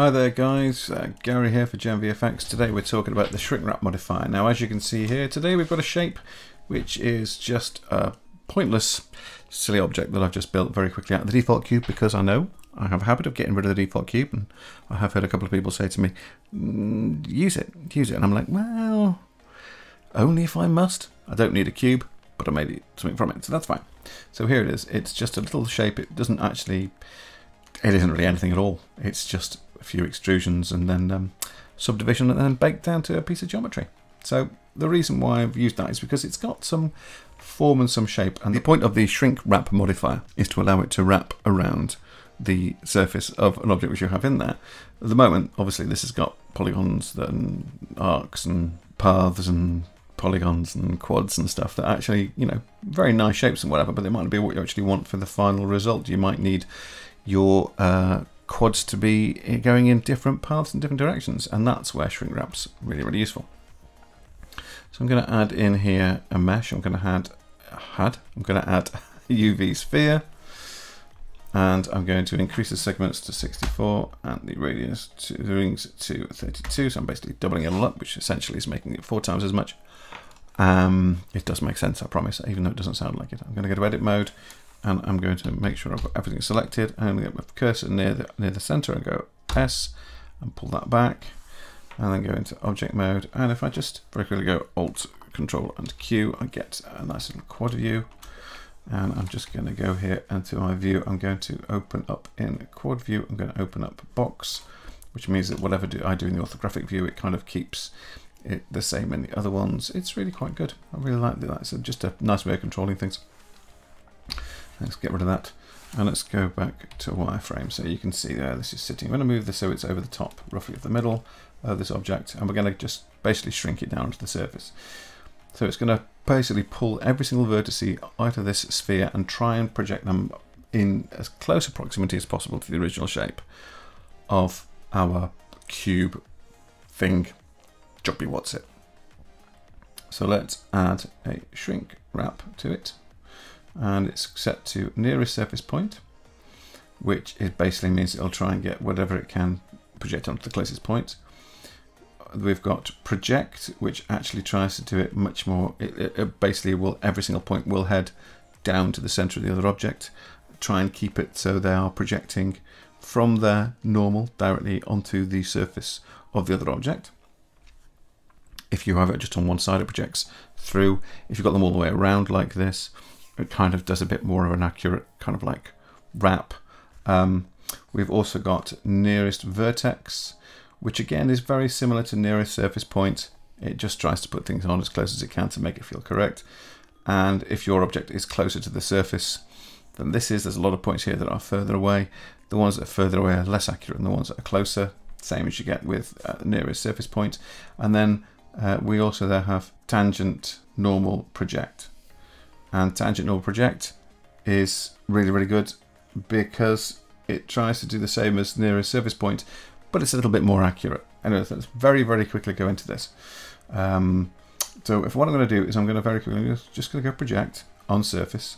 Hi there guys, uh, Gary here for GenVFX. Today we're talking about the shrink wrap modifier. Now as you can see here, today we've got a shape which is just a pointless silly object that I've just built very quickly out of the default cube because I know I have a habit of getting rid of the default cube and I have heard a couple of people say to me, mm, use it, use it. And I'm like, well, only if I must. I don't need a cube, but I made something from it, so that's fine. So here it is. It's just a little shape. It doesn't actually, it isn't really anything at all. It's just a few extrusions and then um, subdivision and then baked down to a piece of geometry. So the reason why I've used that is because it's got some form and some shape. And the point of the shrink wrap modifier is to allow it to wrap around the surface of an object which you have in there. At the moment, obviously, this has got polygons and arcs and paths and polygons and quads and stuff that actually, you know, very nice shapes and whatever, but they might not be what you actually want for the final result. You might need your uh, quads to be going in different paths and different directions, and that's where shrink wrap's really, really useful. So I'm going to add in here a mesh. I'm going to add, add I'm going to add UV sphere, and I'm going to increase the segments to 64 and the radius to the rings to 32. So I'm basically doubling it all up, which essentially is making it four times as much. Um, it does make sense, I promise, even though it doesn't sound like it. I'm going to go to edit mode and I'm going to make sure I've got everything selected. I'm going to get my cursor near the, near the center and go S and pull that back and then go into object mode. And if I just very quickly go Alt, Control and Q, I get a nice little quad view. And I'm just going to go here into my view. I'm going to open up in quad view. I'm going to open up box, which means that whatever do I do in the orthographic view, it kind of keeps it the same in the other ones. It's really quite good. I really like that. It's just a nice way of controlling things. Let's get rid of that. And let's go back to wireframe. So you can see there, this is sitting. I'm going to move this so it's over the top, roughly of the middle of this object. And we're going to just basically shrink it down to the surface. So it's going to basically pull every single vertex out of this sphere and try and project them in as close a proximity as possible to the original shape of our cube thing. Joppy what's it. So let's add a shrink wrap to it and it's set to nearest surface point which it basically means it'll try and get whatever it can project onto the closest point. We've got project, which actually tries to do it much more. It, it, basically will every single point will head down to the center of the other object. Try and keep it so they are projecting from their normal directly onto the surface of the other object. If you have it just on one side, it projects through. If you've got them all the way around like this, it kind of does a bit more of an accurate kind of like wrap. Um, we've also got nearest vertex, which again is very similar to nearest surface point. It just tries to put things on as close as it can to make it feel correct. And if your object is closer to the surface than this is, there's a lot of points here that are further away. The ones that are further away are less accurate than the ones that are closer, same as you get with uh, nearest surface point. And then uh, we also there have tangent, normal, project and tangent normal project is really really good because it tries to do the same as nearest surface point but it's a little bit more accurate. Anyway let's very very quickly go into this. Um, so if what I'm going to do is I'm going to very quickly just going to go project on surface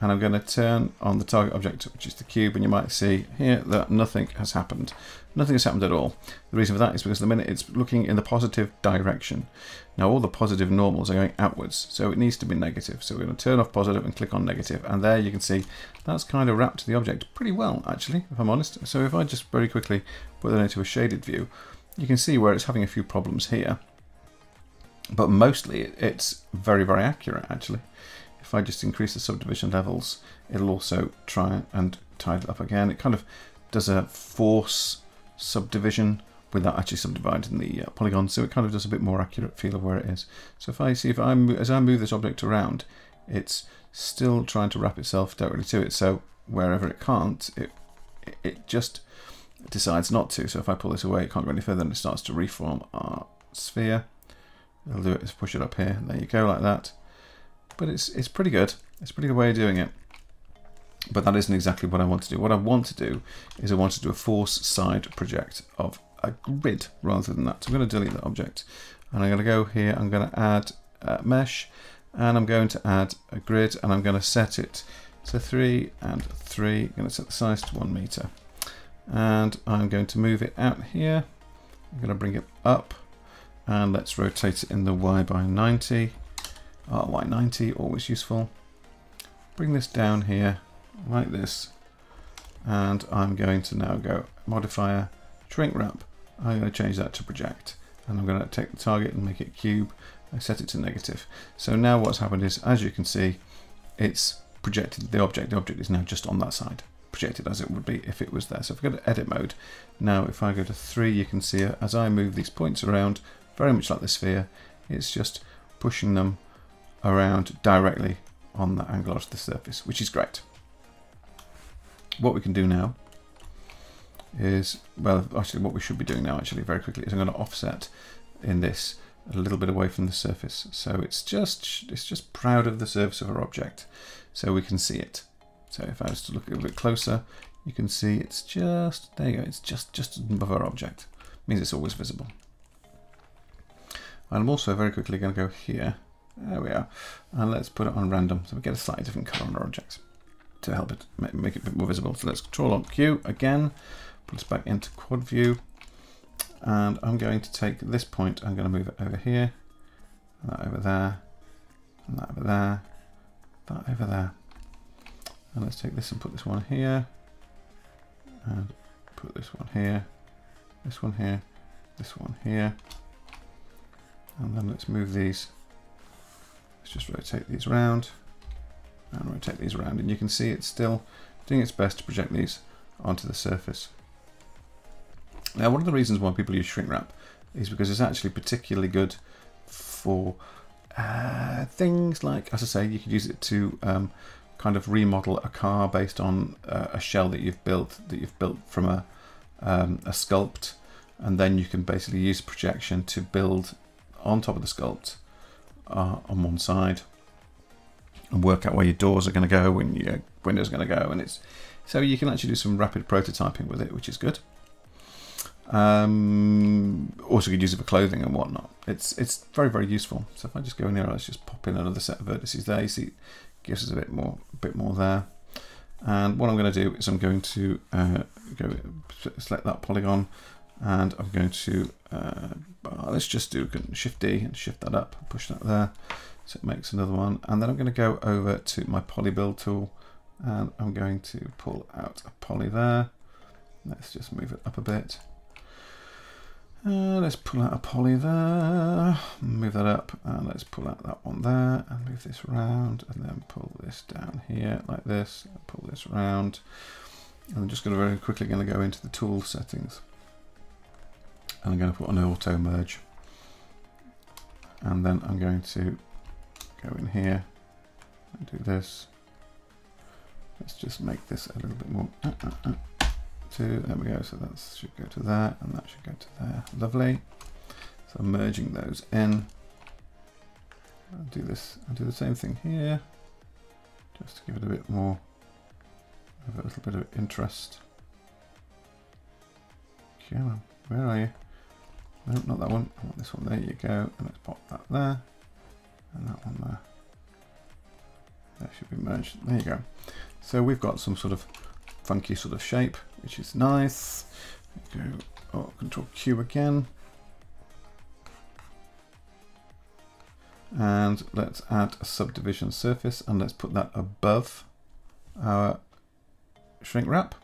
and I'm going to turn on the target object, which is the cube, and you might see here that nothing has happened. Nothing has happened at all. The reason for that is because the minute it's looking in the positive direction. Now all the positive normals are going outwards, so it needs to be negative. So we're going to turn off positive and click on negative, and there you can see that's kind of wrapped the object pretty well, actually, if I'm honest. So if I just very quickly put that into a shaded view, you can see where it's having a few problems here. But mostly it's very, very accurate, actually if I just increase the subdivision levels, it'll also try and tidy it up again. It kind of does a force subdivision without actually subdividing the uh, polygon, so it kind of does a bit more accurate feel of where it is. So if I see, if I as I move this object around, it's still trying to wrap itself directly to it. So wherever it can't, it it just decides not to. So if I pull this away, it can't go any further, and it starts to reform our sphere. I'll do it is push it up here. There you go, like that but it's it's pretty good. It's a pretty good way of doing it. But that isn't exactly what I want to do. What I want to do is I want to do a force side project of a grid rather than that. So I'm going to delete that object. And I'm going to go here, I'm going to add a mesh, and I'm going to add a grid, and I'm going to set it to 3 and 3. I'm going to set the size to 1 meter. and I'm going to move it out here. I'm going to bring it up and let's rotate it in the Y by 90. Oh, Y90, always useful. Bring this down here like this and I'm going to now go modifier, shrink wrap. I'm going to change that to project and I'm going to take the target and make it cube. I set it to negative. So now what's happened is, as you can see, it's projected the object. The object is now just on that side, projected as it would be if it was there. So if I go to edit mode, now if I go to 3, you can see as I move these points around, very much like the sphere, it's just pushing them around directly on that angle of the surface, which is great. What we can do now is, well, actually what we should be doing now actually very quickly is I'm going to offset in this a little bit away from the surface. So it's just, it's just proud of the surface of our object so we can see it. So if I was to look a little bit closer, you can see it's just, there you go, it's just, just above our object. It means it's always visible. And I'm also very quickly going to go here. There we are. And let's put it on random so we get a slightly different color on our objects to help it make it a bit more visible. So let's control on Q again, put us back into quad view. And I'm going to take this point, I'm going to move it over here, that over there, and that over there, that over there. And let's take this and put this one here, and put this one here, this one here, this one here. And then let's move these, let's just rotate these around and rotate these around. And you can see it's still doing its best to project these onto the surface. Now one of the reasons why people use shrink wrap is because it's actually particularly good for uh, things like, as I say, you could use it to um, kind of remodel a car based on uh, a shell that you've built that you've built from a, um, a sculpt. And then you can basically use projection to build on top of the sculpt uh, on one side and work out where your doors are going to go and your windows are going to go and it's so you can actually do some rapid prototyping with it which is good. Um, also you could use it for clothing and whatnot. It's it's very very useful. So if I just go in here let's just pop in another set of vertices there. You see gives us a bit more a bit more there. And what I'm going to do is I'm going to uh, go select that polygon and I'm going to uh, let's just do shift D and shift that up push that there so it makes another one. And then I'm going to go over to my poly build tool and I'm going to pull out a poly there. Let's just move it up a bit. Uh, let's pull out a poly there, move that up, and let's pull out that one there, and move this around, and then pull this down here like this, pull this around. And I'm just going to very quickly going to go into the tool settings, and I'm going to put an auto merge, and then I'm going to go in here and do this. Let's just make this a little bit more. Uh, uh, uh, to, there we go. So that should go to there, and that should go to there. Lovely. So I'm merging those in. I'll do this. I'll do the same thing here, just to give it a bit more a little bit of interest. Come where are you? No, not that one. I want this one. There you go. And let's pop that there and that one there. That should be merged. There you go. So we've got some sort of funky sort of shape, which is nice. Go oh, Control Q again. And let's add a subdivision surface and let's put that above our shrink wrap.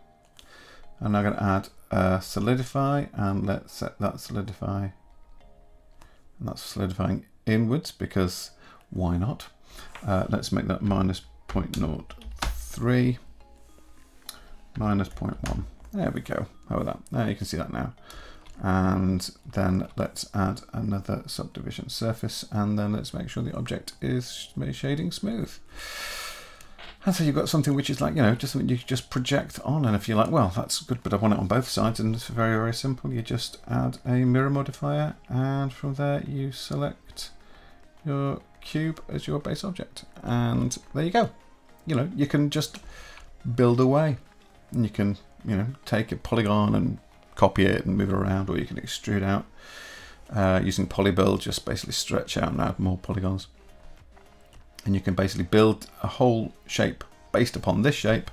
And I'm going to add a solidify and let's set that solidify. And that's solidifying inwards because why not? Uh, let's make that minus 0.03, minus 0.1. There we go. How about that? There you can see that now. And then let's add another subdivision surface and then let's make sure the object is shading smooth. And so you've got something which is like, you know, just something you can just project on. And if you're like, well, that's good, but I want it on both sides. And it's very, very simple. You just add a mirror modifier. And from there, you select your cube as your base object. And there you go. You know, you can just build away. And you can, you know, take a polygon and copy it and move it around, or you can extrude out uh, using polybuild, just basically stretch out and add more polygons. And you can basically build a whole shape based upon this shape,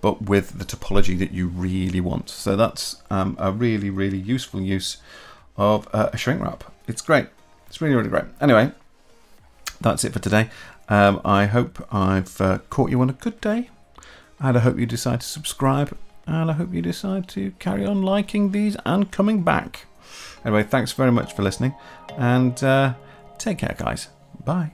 but with the topology that you really want. So that's um, a really, really useful use of uh, a shrink wrap. It's great. It's really, really great. Anyway, that's it for today. Um, I hope I've uh, caught you on a good day, and I hope you decide to subscribe, and I hope you decide to carry on liking these and coming back. Anyway, thanks very much for listening, and uh, take care, guys. Bye.